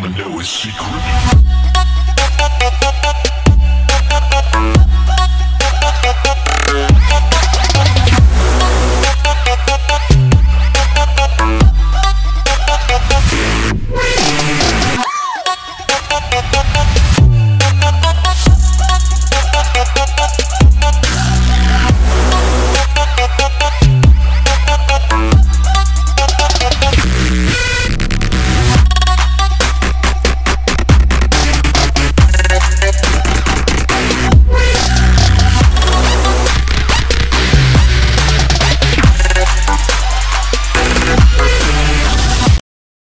wanna know his secret. Yeah.